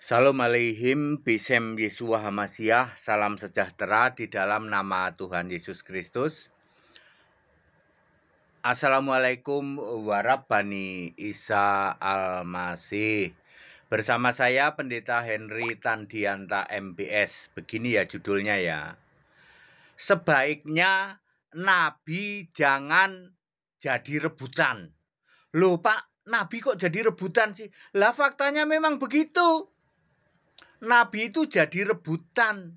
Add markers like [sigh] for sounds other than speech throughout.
Salam alaihim, bisem Yesua Hamasiah, salam sejahtera di dalam nama Tuhan Yesus Kristus. Assalamualaikum warahmatullahi Isa Al-Masih. Bersama saya Pendeta Henry Tandianta MBS. Begini ya judulnya ya. Sebaiknya Nabi jangan jadi rebutan. Loh Pak, Nabi kok jadi rebutan sih? Lah faktanya memang begitu. Nabi itu jadi rebutan.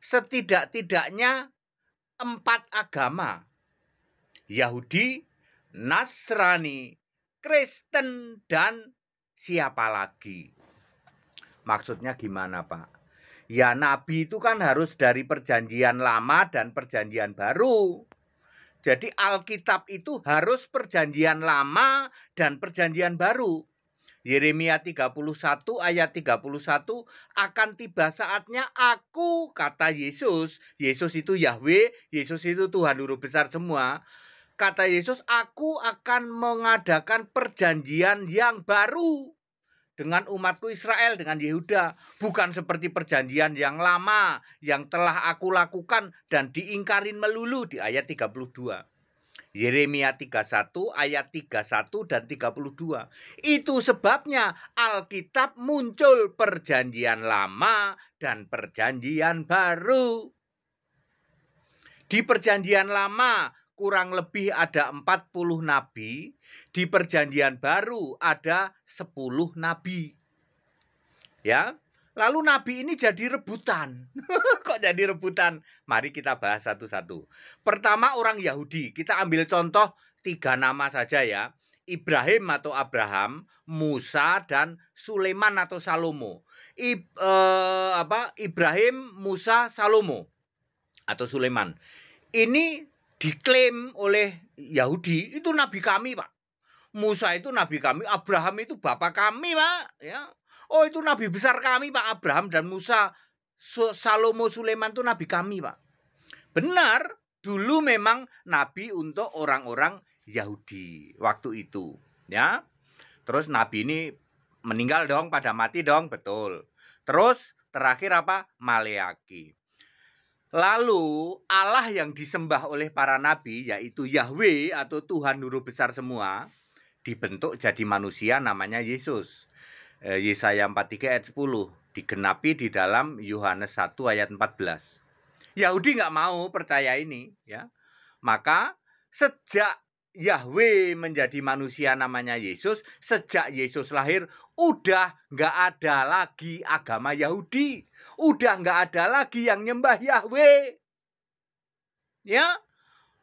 Setidak-tidaknya empat agama. Yahudi, Nasrani, Kristen, dan siapa lagi. Maksudnya gimana Pak? Ya Nabi itu kan harus dari perjanjian lama dan perjanjian baru. Jadi Alkitab itu harus perjanjian lama dan perjanjian baru. Yeremia 31 ayat 31 akan tiba saatnya aku kata Yesus. Yesus itu Yahweh, Yesus itu Tuhan Guru besar semua. Kata Yesus, aku akan mengadakan perjanjian yang baru dengan umatku Israel dengan Yehuda, bukan seperti perjanjian yang lama yang telah aku lakukan dan diingkarin melulu di ayat 32. Yeremia 31 ayat 31 dan 32. Itu sebabnya Alkitab muncul perjanjian lama dan perjanjian baru. Di perjanjian lama kurang lebih ada 40 nabi, di perjanjian baru ada 10 nabi. Ya, Lalu nabi ini jadi rebutan. [laughs] Kok jadi rebutan? Mari kita bahas satu-satu. Pertama orang Yahudi. Kita ambil contoh tiga nama saja ya. Ibrahim atau Abraham, Musa dan Sulaiman atau Salomo. I, eh, apa? Ibrahim, Musa, Salomo atau Sulaiman. Ini diklaim oleh Yahudi itu nabi kami, Pak. Musa itu nabi kami, Abraham itu bapak kami, Pak, ya. Oh itu nabi besar kami Pak Abraham dan Musa. Salomo Sulaiman itu nabi kami Pak. Benar, dulu memang nabi untuk orang-orang Yahudi waktu itu, ya. Terus nabi ini meninggal dong, pada mati dong, betul. Terus terakhir apa? Maleaki. Lalu Allah yang disembah oleh para nabi yaitu Yahweh atau Tuhan Nuru besar semua dibentuk jadi manusia namanya Yesus. Eh, Yesaya 43 ayat 10 digenapi di dalam Yohanes 1 ayat 14. Yahudi nggak mau percaya ini ya. Maka sejak Yahweh menjadi manusia namanya Yesus, sejak Yesus lahir udah nggak ada lagi agama Yahudi, udah nggak ada lagi yang nyembah Yahweh. Ya,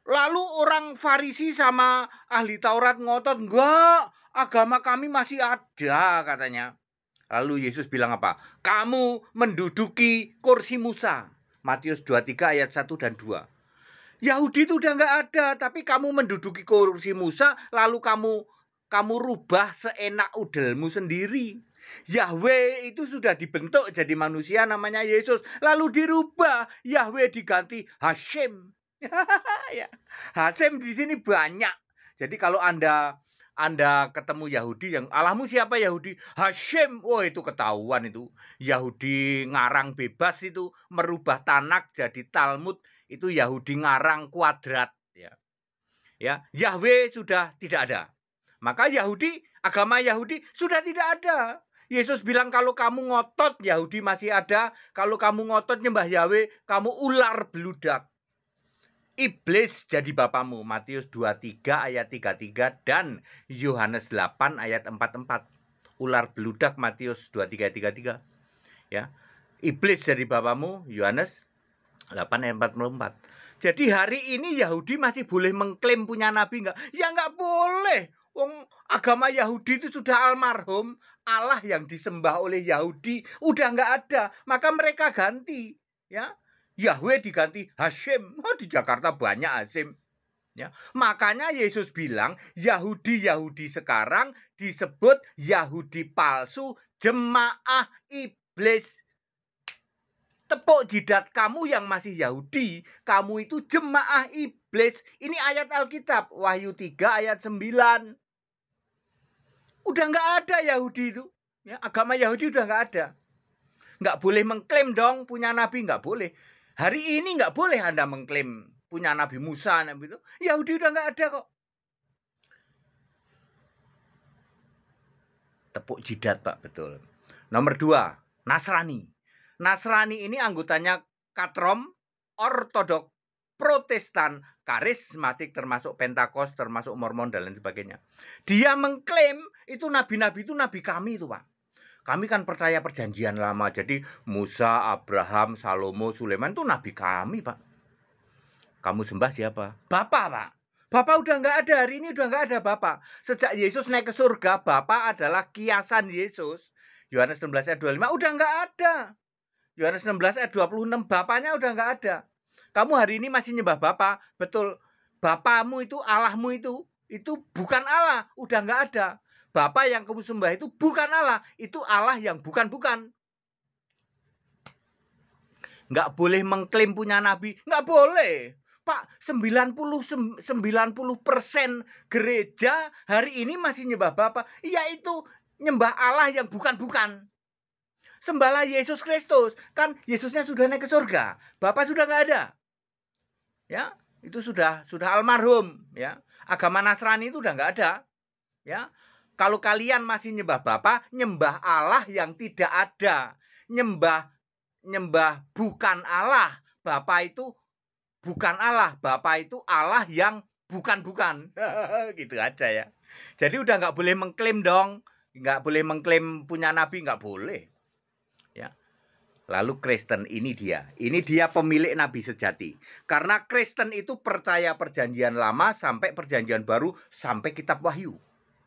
lalu orang Farisi sama ahli Taurat ngotot, enggak, agama kami masih ada katanya. Lalu Yesus bilang apa? Kamu menduduki kursi Musa. Matius 23 ayat 1 dan 2. Yahudi itu udah nggak ada, tapi kamu menduduki kursi Musa, lalu kamu kamu rubah seenak udelmu sendiri. Yahweh itu sudah dibentuk jadi manusia namanya Yesus, lalu dirubah Yahweh diganti Hashem. [laughs] ya. Hashem di sini banyak. Jadi kalau Anda anda ketemu Yahudi yang Allahmu siapa Yahudi? Hashem. Wah, itu ketahuan itu. Yahudi ngarang bebas itu merubah tanak jadi Talmud itu Yahudi ngarang kuadrat ya. Ya, Yahweh sudah tidak ada. Maka Yahudi, agama Yahudi sudah tidak ada. Yesus bilang kalau kamu ngotot Yahudi masih ada, kalau kamu ngotot nyembah Yahweh, kamu ular beludak iblis jadi bapamu. Matius 23 ayat 33 dan Yohanes 8 ayat 44. Ular beludak Matius 23 ayat 33. Ya. Iblis jadi bapamu Yohanes 8 ayat 44. Jadi hari ini Yahudi masih boleh mengklaim punya nabi enggak? Ya enggak boleh. Wong agama Yahudi itu sudah almarhum. Allah yang disembah oleh Yahudi udah enggak ada. Maka mereka ganti. Ya, Yahweh diganti Hashim. Oh, di Jakarta banyak Hashim. Ya. Makanya Yesus bilang Yahudi-Yahudi sekarang disebut Yahudi palsu, jemaah iblis. Tepuk jidat kamu yang masih Yahudi, kamu itu jemaah iblis. Ini ayat Alkitab, Wahyu 3 ayat 9. Udah nggak ada Yahudi itu. Ya, agama Yahudi udah nggak ada. nggak boleh mengklaim dong punya nabi nggak boleh. Hari ini nggak boleh Anda mengklaim punya Nabi Musa nabi itu. Yahudi udah nggak ada kok. Tepuk jidat Pak, betul. Nomor dua, Nasrani. Nasrani ini anggotanya Katrom, Ortodok, Protestan, karismatik termasuk Pentakos, termasuk Mormon dan lain sebagainya. Dia mengklaim itu nabi-nabi itu nabi kami itu, Pak. Kami kan percaya perjanjian lama. Jadi Musa, Abraham, Salomo, Sulaiman itu nabi kami, Pak. Kamu sembah siapa? Bapak, Pak. Bapak udah nggak ada hari ini udah nggak ada Bapak. Sejak Yesus naik ke surga, Bapak adalah kiasan Yesus. Yohanes 16 ayat 25 udah nggak ada. Yohanes 16 ayat 26 Bapaknya udah nggak ada. Kamu hari ini masih nyembah Bapak, betul. Bapamu itu, Allahmu itu, itu bukan Allah, udah nggak ada. Bapak yang kamu sembah itu bukan Allah, itu Allah yang bukan-bukan. Nggak boleh mengklaim punya nabi, nggak boleh. Pak, 90 90 persen gereja hari ini masih nyembah Bapak, yaitu nyembah Allah yang bukan-bukan. Sembahlah Yesus Kristus. Kan Yesusnya sudah naik ke surga. Bapak sudah nggak ada. Ya, itu sudah sudah almarhum. Ya, agama Nasrani itu udah nggak ada. Ya, kalau kalian masih nyembah Bapa, nyembah Allah yang tidak ada. Nyembah nyembah bukan Allah. Bapa itu bukan Allah. Bapa itu Allah yang bukan-bukan. [laughs] gitu aja ya. Jadi udah nggak boleh mengklaim dong. Nggak boleh mengklaim punya nabi, nggak boleh. Ya. Lalu Kristen ini dia. Ini dia pemilik nabi sejati. Karena Kristen itu percaya perjanjian lama sampai perjanjian baru sampai kitab Wahyu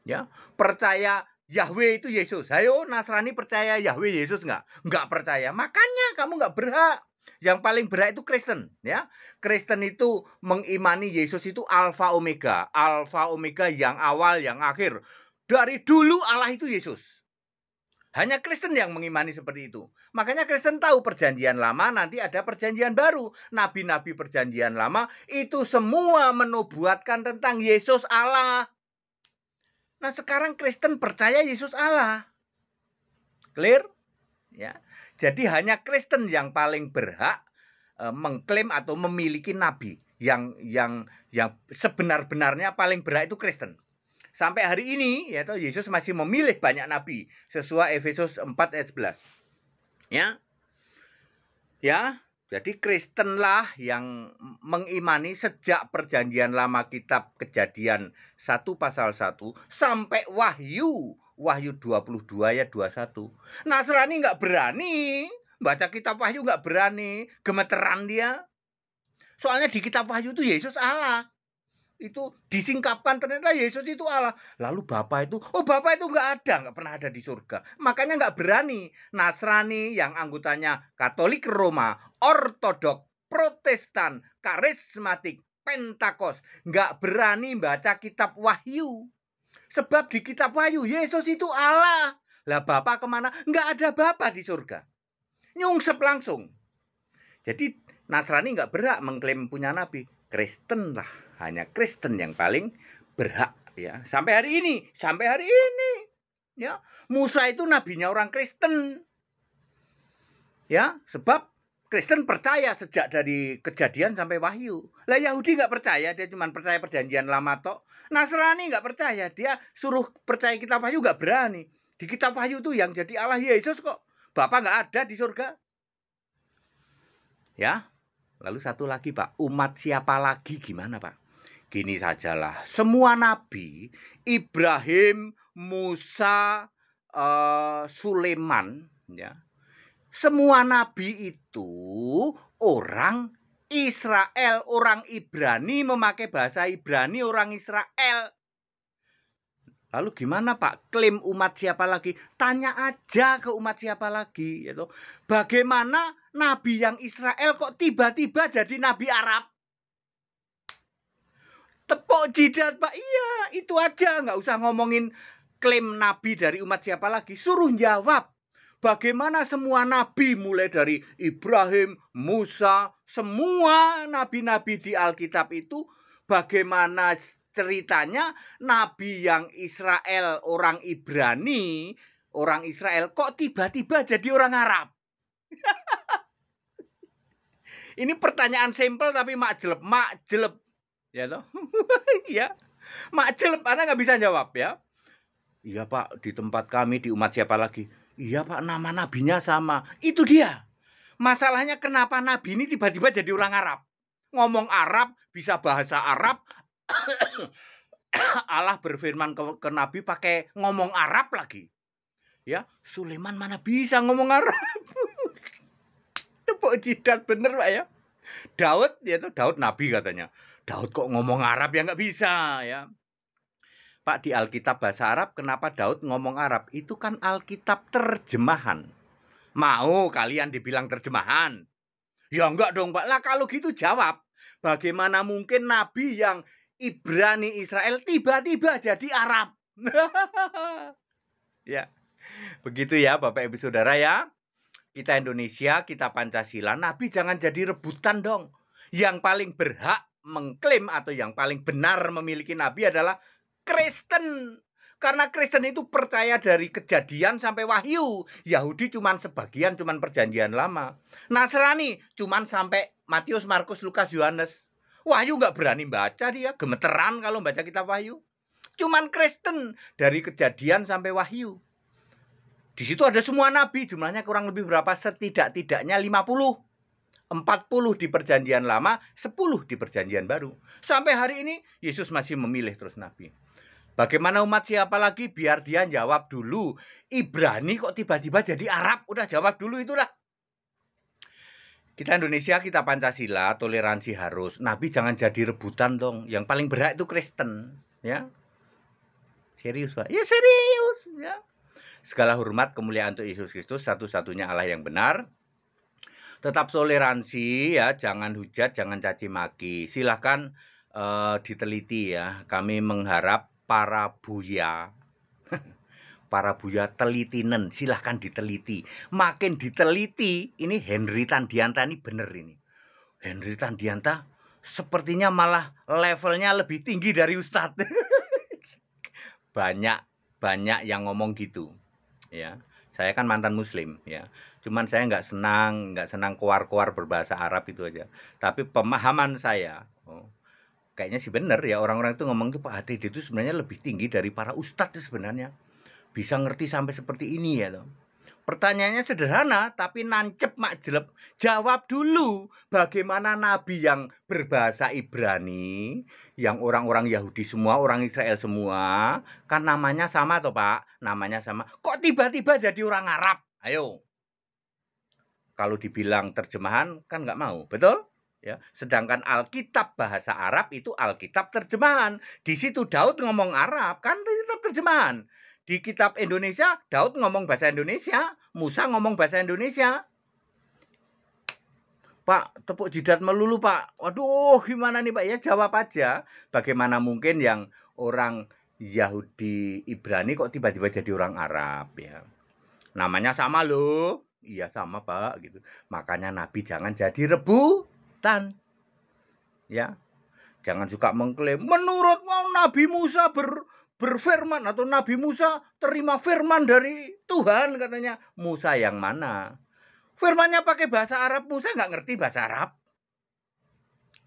ya percaya Yahweh itu Yesus. Ayo Nasrani percaya Yahweh Yesus nggak? Nggak percaya. Makanya kamu nggak berhak. Yang paling berhak itu Kristen, ya. Kristen itu mengimani Yesus itu Alfa Omega, Alfa Omega yang awal, yang akhir. Dari dulu Allah itu Yesus. Hanya Kristen yang mengimani seperti itu. Makanya Kristen tahu perjanjian lama nanti ada perjanjian baru. Nabi-nabi perjanjian lama itu semua menubuatkan tentang Yesus Allah. Nah, sekarang Kristen percaya Yesus Allah. Clear? Ya. Jadi hanya Kristen yang paling berhak e, mengklaim atau memiliki nabi yang yang yang sebenar-benarnya paling berhak itu Kristen. Sampai hari ini ya Yesus masih memilih banyak nabi sesuai Efesus 4 ayat 11. Ya. Ya, jadi Kristenlah yang mengimani sejak perjanjian lama kitab kejadian 1 pasal 1 sampai Wahyu. Wahyu 22 ayat 21. Nasrani nggak berani. Baca kitab Wahyu nggak berani. Gemeteran dia. Soalnya di kitab Wahyu itu Yesus Allah itu disingkapkan ternyata Yesus itu Allah. Lalu Bapak itu, oh Bapak itu nggak ada, nggak pernah ada di surga. Makanya nggak berani Nasrani yang anggotanya Katolik Roma, Ortodok, Protestan, Karismatik, Pentakos, nggak berani baca kitab Wahyu. Sebab di kitab Wahyu Yesus itu Allah. Lah Bapak ke mana? Nggak ada Bapak di surga. Nyungsep langsung. Jadi Nasrani nggak berhak mengklaim punya nabi. Kristen lah. Hanya Kristen yang paling berhak ya. Sampai hari ini sampai hari ini ya. Musa itu nabinya orang Kristen. Ya sebab Kristen percaya sejak dari kejadian sampai wahyu. Lah Yahudi nggak percaya dia cuma percaya perjanjian lama tok. Nasrani nggak percaya dia suruh percaya kitab wahyu nggak berani. Di kitab wahyu tuh yang jadi Allah Yesus kok. Bapak nggak ada di surga. Ya lalu satu lagi Pak. Umat siapa lagi? Gimana Pak? Gini sajalah, semua nabi, Ibrahim, Musa, uh, Sulaiman, ya, semua nabi itu orang Israel, orang Ibrani memakai bahasa Ibrani, orang Israel. Lalu gimana Pak? Klaim umat siapa lagi? Tanya aja ke umat siapa lagi, gitu. Bagaimana nabi yang Israel kok tiba-tiba jadi nabi Arab? Tepuk jidat Pak. Iya, itu aja. Nggak usah ngomongin klaim nabi dari umat siapa lagi. Suruh jawab. Bagaimana semua nabi mulai dari Ibrahim, Musa, semua nabi-nabi di Alkitab itu bagaimana ceritanya nabi yang Israel orang Ibrani, orang Israel kok tiba-tiba jadi orang Arab? [laughs] Ini pertanyaan simpel tapi mak jelep, mak jelep. Ya toh? [laughs] Iya. mak jelep, Anda nggak bisa jawab ya. Iya Pak, di tempat kami di umat siapa lagi? Iya Pak, nama nabinya sama. Itu dia. Masalahnya kenapa nabi ini tiba-tiba jadi orang Arab? Ngomong Arab, bisa bahasa Arab. [coughs] Allah berfirman ke, ke nabi pakai ngomong Arab lagi. Ya, Sulaiman mana bisa ngomong Arab? [laughs] tepuk jidat bener Pak ya. Daud ya tuh Daud nabi katanya. Daud kok ngomong Arab ya nggak bisa ya. Pak di Alkitab bahasa Arab kenapa Daud ngomong Arab? Itu kan Alkitab terjemahan. Mau kalian dibilang terjemahan? Ya enggak dong Pak. Lah kalau gitu jawab. Bagaimana mungkin nabi yang Ibrani Israel tiba-tiba jadi Arab? [laughs] ya. Begitu ya Bapak Ibu Saudara ya. Kita Indonesia, kita Pancasila, Nabi jangan jadi rebutan dong. Yang paling berhak mengklaim atau yang paling benar memiliki Nabi adalah Kristen. Karena Kristen itu percaya dari kejadian sampai wahyu. Yahudi cuma sebagian, cuma perjanjian lama. Nasrani cuma sampai Matius, Markus, Lukas, Yohanes. Wahyu nggak berani baca dia, gemeteran kalau baca kitab wahyu. Cuman Kristen dari kejadian sampai wahyu. Di situ ada semua nabi, jumlahnya kurang lebih berapa? Setidak-tidaknya 50. 40 di perjanjian lama, 10 di perjanjian baru. Sampai hari ini Yesus masih memilih terus nabi. Bagaimana umat siapa lagi? Biar dia jawab dulu. Ibrani kok tiba-tiba jadi Arab? Udah jawab dulu itulah. Kita Indonesia, kita Pancasila, toleransi harus. Nabi jangan jadi rebutan dong. Yang paling berhak itu Kristen, ya. Serius, Pak. Ya serius, ya. Segala hormat kemuliaan untuk Yesus Kristus satu-satunya Allah yang benar. Tetap toleransi ya, jangan hujat, jangan caci maki. Silahkan uh, diteliti ya. Kami mengharap para buya para buya telitinen. Silahkan diteliti. Makin diteliti ini Henry Tandianta ini bener ini. Henry Tandianta sepertinya malah levelnya lebih tinggi dari Ustadz. [laughs] Banyak banyak yang ngomong gitu ya. Saya kan mantan muslim ya. Cuman saya nggak senang nggak senang keluar-keluar berbahasa Arab itu aja. Tapi pemahaman saya oh, kayaknya sih benar ya. Orang-orang itu ngomong tuh Pak HTD itu sebenarnya lebih tinggi dari para ustadz sebenarnya bisa ngerti sampai seperti ini ya loh Pertanyaannya sederhana tapi nancep mak jelep. Jawab dulu bagaimana nabi yang berbahasa Ibrani, yang orang-orang Yahudi semua, orang Israel semua, kan namanya sama toh Pak? Namanya sama. Kok tiba-tiba jadi orang Arab? Ayo. Kalau dibilang terjemahan kan nggak mau, betul? Ya, sedangkan Alkitab bahasa Arab itu Alkitab terjemahan. Di situ Daud ngomong Arab, kan tetap terjemahan. Di kitab Indonesia, Daud ngomong bahasa Indonesia, Musa ngomong bahasa Indonesia. Pak, tepuk jidat melulu, Pak. Waduh, gimana nih, Pak? Ya jawab aja. Bagaimana mungkin yang orang Yahudi Ibrani kok tiba-tiba jadi orang Arab ya? Namanya sama loh. Iya sama, Pak, gitu. Makanya Nabi jangan jadi rebutan. Ya. Jangan suka mengklaim menurut Nabi Musa ber berfirman atau Nabi Musa terima firman dari Tuhan katanya. Musa yang mana? Firmannya pakai bahasa Arab, Musa nggak ngerti bahasa Arab.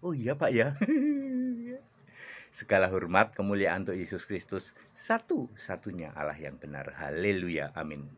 Oh iya Pak ya. [laughs] Segala hormat kemuliaan untuk Yesus Kristus satu-satunya Allah yang benar. Haleluya. Amin.